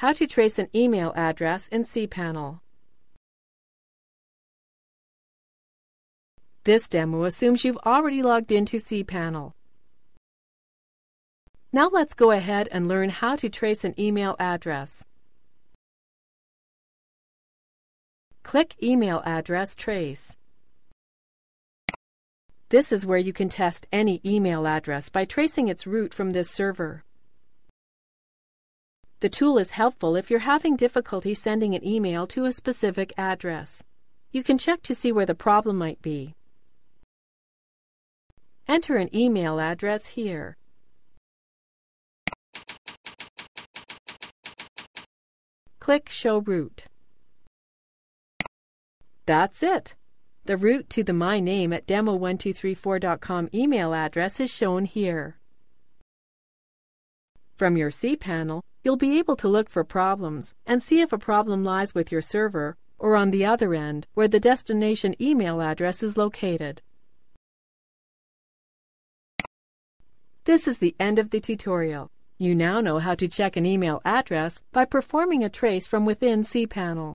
How to trace an email address in cPanel. This demo assumes you've already logged into cPanel. Now let's go ahead and learn how to trace an email address. Click Email Address Trace. This is where you can test any email address by tracing its route from this server. The tool is helpful if you're having difficulty sending an email to a specific address. You can check to see where the problem might be. Enter an email address here. Click Show Route. That's it! The route to the My Name at demo1234.com email address is shown here. From your cPanel, you'll be able to look for problems and see if a problem lies with your server or on the other end where the destination email address is located. This is the end of the tutorial. You now know how to check an email address by performing a trace from within cPanel.